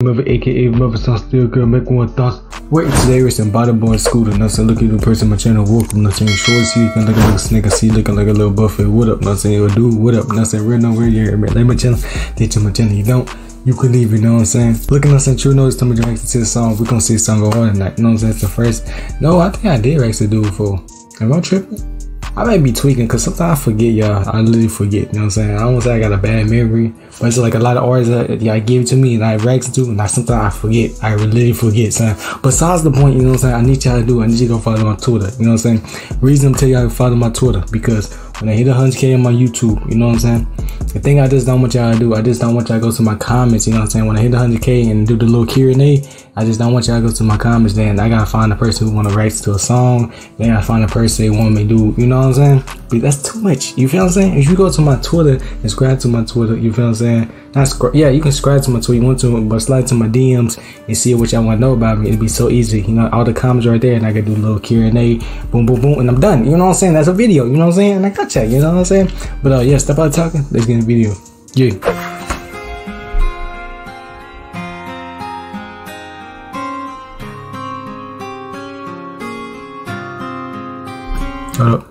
Mother aka Mother Son Still Girl Make One Thoughts. Wait today we're some Bottomboi school Scoota. Nothing looking at the person on my channel. Welcome nothing short see looking like a little snake. See looking like a little buffet. What up? Nothing yo dude. What up? Nothing real nowhere you man. Like my channel. Ditch my channel. You don't. You could leave, you know what I'm saying? Looking at some true notes, tell me to react to the song. We're gonna see the song go on tonight. You know what I'm saying? It's the first. No, I think I did actually do it before. Am I tripping? I might be tweaking because sometimes I forget, y'all. I literally forget. You know what I'm saying? I don't say I got a bad memory, but it's like a lot of artists that y'all give to me and I react to, and I sometimes I forget. I really forget, son. Besides the point, you know what I'm saying? I need y'all to do. I need you to go follow my Twitter. You know what I'm saying? Reason I'm telling y'all to follow my Twitter because when I hit 100k on my YouTube, you know what I'm saying? The thing I just don't want y'all to do, I just don't want y'all to go to my comments, you know what I'm saying? When I hit 100k and do the little Q&A, I just don't want y'all to go to my comments then. I gotta find a person who wanna react to a song, then I find a person they want me to do, you know what I'm saying? But that's too much, you feel what I'm saying? If you go to my Twitter and subscribe to my Twitter, you feel what I'm saying? Not yeah, you can subscribe to my Twitter you want to, but slide to my DMs and see what y'all wanna know about me. It'd be so easy, you know, all the comments right there and I can do a little Q&A, boom, boom, boom, and I'm done, you know what I'm saying? That's a video, you know what I'm saying? And I got you, you know what I'm saying? But uh, yeah, step out talking, let's get in the video. Yeah. Hold up.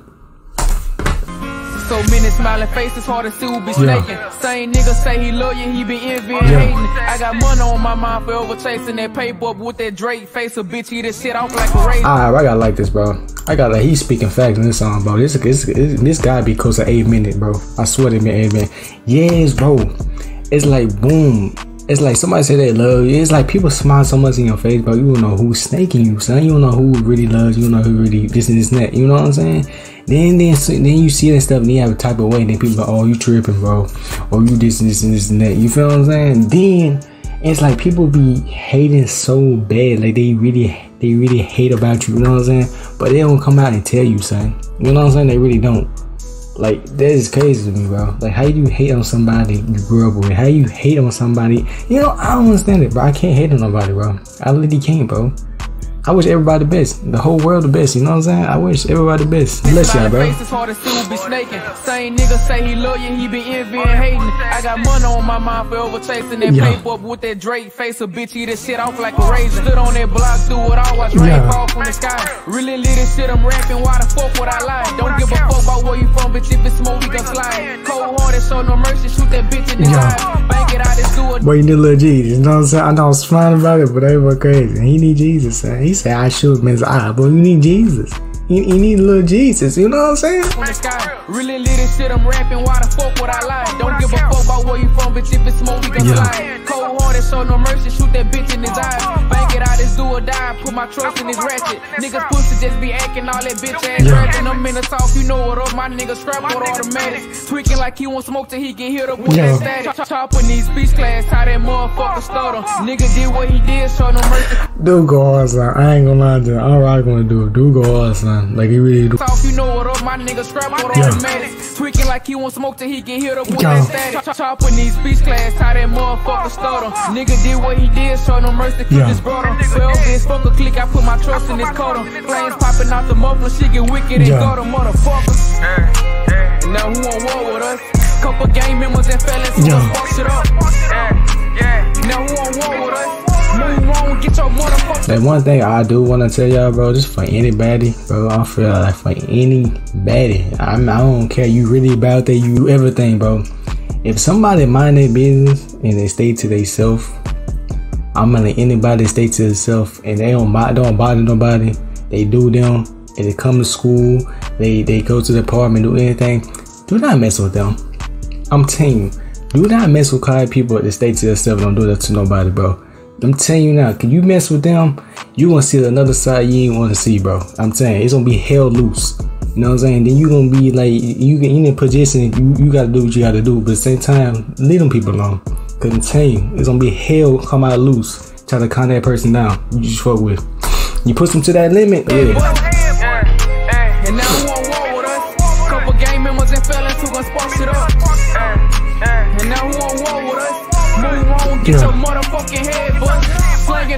So many smiling faces, hard to see who be snaking. Yeah. Same nigga say he love you, he be envying, yeah. hating. I got money on my mind forever chasing that paper up with that Drake face. A bitch eat this shit off like a razor. Alright, I gotta like this, bro. I got like he's speaking facts in this song, bro. This this this, guy be close to eight minutes, bro. I swear to me, eight minutes. Yes, bro. It's like boom. It's like somebody say they love you. It's like people smile so much in your face, bro. You don't know who's snaking you, son. You don't know who really loves you. You don't know who really this and this and that. You know what I'm saying? Then then then you see that stuff and you have a type of way, and then people are, oh you tripping, bro. Or you this and this and this and that. You feel what I'm saying? Then it's like people be hating so bad, like they really they really hate about you, you know what I'm saying? But they don't come out and tell you, son. You know what I'm saying? They really don't. Like that is crazy to me, bro. Like how you hate on somebody you grew up with? How you hate on somebody? You know, I don't understand it, bro. I can't hate on nobody, bro. I literally can't, bro. I wish everybody the best. The whole world the best, you know what I'm saying? I wish everybody the best. Bless y'all, bro. Same nigga say he love you, he be envying, hating. I got money on my mind forever chasing that yeah. paper with that Drake face. A bitch eat this shit off like a razor. Stood on that block, do it all, watch rain yeah. fall from the sky. Really lit this shit, I'm rapping. Why the fuck would I lie? Don't give a fuck about where you from, bitch. If it's smoke, we gon' slide. Cold hearted, show no mercy, shoot that bitch in the eye. Bank it out, it's do it. Boy, you need a little Jesus, you know what I'm saying? I know I was smiling about it, but they were crazy. He need Jesus, son. He say I shoot man's eye, but you need Jesus. You, you, need a little Jesus, you know what I'm saying? Really lit this shit, I'm rapping, why the fuck would I lie? Don't give a fuck about where you from, bitch, if it's smoke, we gon' slide. Hearted, show no mercy, shoot that bitch in his eyes. Bank it out, it's do or die, put my trust in his ratchet. Niggas pussy just be acting all that bitch ass yeah. ratchet. I'm in the talk, you know what up, my nigga strap with automatics. Tweaking like he want smoke till he get hit up with yeah. that static. Chopping these speech class, tie that motherfucker stutter. Nigga did what he did, show no mercy. Dude go hard, son. I ain't gonna lie to you. I'm right gonna do go hard, son. Like he really do. Talk, you know what up, my nigga strap with yeah. automatics. Tweaking like he want smoke till he get hit up with yeah. that static. Chopping these speech class, tie that motherfucker stutter. Nigga did what he did, show no mercy, keep yeah. his brother. 12 bitch, fuck a click, I put my trust in his coat. Flames popping out the muffler, she get wicked and yeah. go to motherfuckers. Now who on war with us? Couple gang members and fellas who yeah. fuck shit up. Yeah. Now who on war with us? That one thing I do want to tell y'all, bro, just for anybody, bro, I feel like for anybody, I'm, I don't care. You really about that, you everything, bro. If somebody mind their business and they stay to themselves, I'm gonna let anybody stay to themselves and they don't don't bother nobody. They do them and they come to school. They they go to the apartment, do anything. Do not mess with them. I'm telling you, do not mess with kind people that stay to themselves. Don't do that to nobody, bro. I'm telling you now, can you mess with them? You gonna see another side you ain't want to see, bro. I'm saying it's gonna be hell loose. You know what I'm saying? Then you gonna be like you in a position you, you gotta do what you gotta do, but at the same time, leave them people alone. Cause I'm telling you, it's gonna be hell come out loose. Try to calm that person down. You just fuck with. You push them to that limit, yeah. And now who with us? Couple gang members and fellas who gon' spark shit up. And now who on war with us? Move on, get yeah. your motherfucking head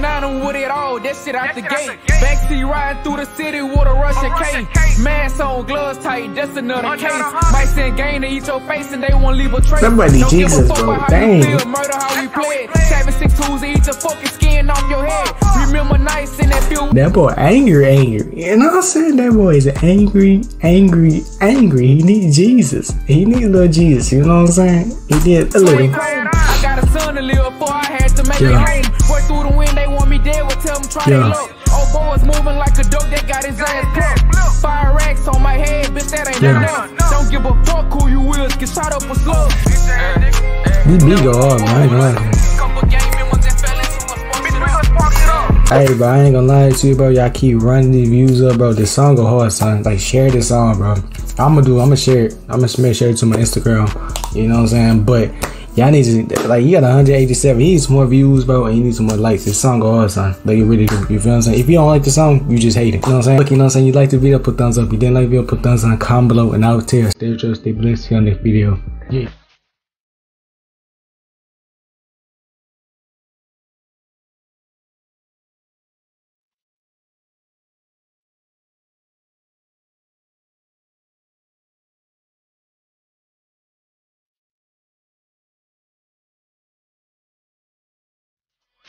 bust. Slanging on them with it all, that shit out the gate. Backseat riding through the city with a Russian K. Mask on, gloves tight, that's another case. Might send game to eat your face and they won't leave a trace. Somebody Don't give a Jesus, fuck bro. about how Dang. you feel, murder how we play it. Seven six twos eat the fucking skin off your head. Remember nights in that field. That boy angry, angry. You know what I'm saying? That boy is angry, angry, angry. He need Jesus. He need a little Jesus. You know what I'm saying? He did a little. I got a son to live for, I had to make Yeah. it home. Boy through the wind, they want me dead, well tell them try Yeah. their luck. Old boys moving like a dope that got his ass plucked. Fire racks on my head, bitch, that ain't Yeah. enough. Don't give a fuck who you is, get shot up a slug. This beat go hard, man. I ain't gonna lie. Couple gang members and fellas who was sparking up. Hey, bro, I ain't gonna lie to you, bro. Y'all keep running these views up, bro. This song go hard, son. Like, share this song, bro. I'm gonna do, I'm gonna share it. I'm gonna share it to my Instagram. You know what I'm saying? But y'all need to, like, you got 187. He needs more views, bro, and he needs some more likes. This song go hard, son. Like, you really do. You feel what I'm saying? If you don't like the song, you just hate it. You know what I'm saying? Look, you know what I'm saying? You like the video, put thumbs up. You didn't like the video, put thumbs down, comment below, and tell you. Stay trust, stay blessed. See you on next video. Yeah.